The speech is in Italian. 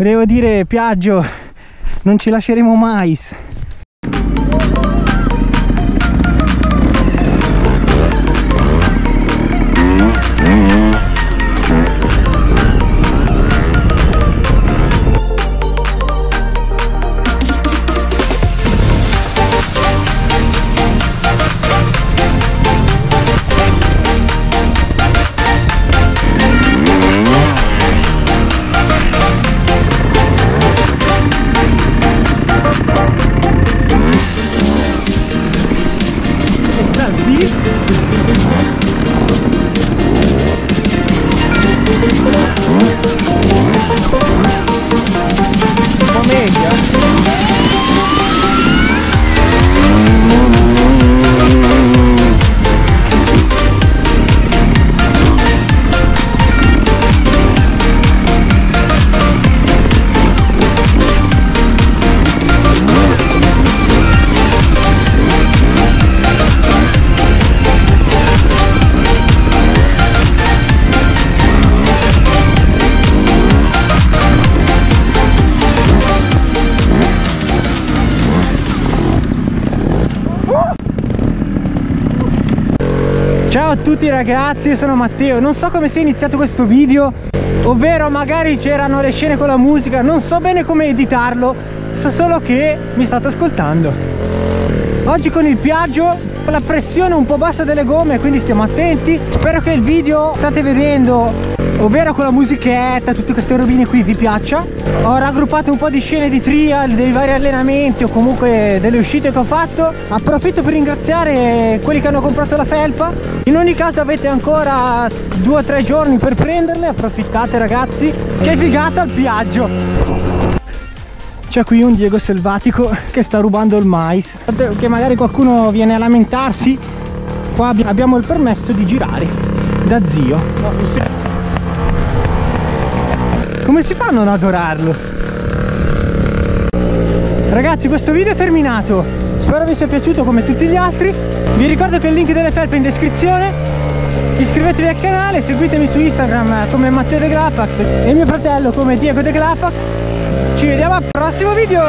Volevo dire Piaggio, non ci lasceremo mai. Ciao a tutti ragazzi, io sono Matteo, non so come sia iniziato questo video Ovvero magari c'erano le scene con la musica, non so bene come editarlo So solo che mi state ascoltando. Oggi con il Piaggio, la pressione un po' bassa delle gomme, quindi stiamo attenti. Spero che il video state vedendo ovvero con la musichetta, tutte queste robine qui vi piaccia? Ho raggruppato un po' di scene di trial, dei vari allenamenti o comunque delle uscite che ho fatto. Approfitto per ringraziare quelli che hanno comprato la felpa. In ogni caso avete ancora due o tre giorni per prenderle. Approfittate ragazzi. Che figata il viaggio. C'è qui un Diego selvatico che sta rubando il mais. Che magari qualcuno viene a lamentarsi qua abbiamo il permesso di girare da zio come si fa a non adorarlo? Ragazzi questo video è terminato. Spero vi sia piaciuto come tutti gli altri. Vi ricordo che il link delle felpe è in descrizione. Iscrivetevi al canale, seguitemi su Instagram come Matteo De Glapax E mio fratello come Diego De Glapax. Ci vediamo al prossimo video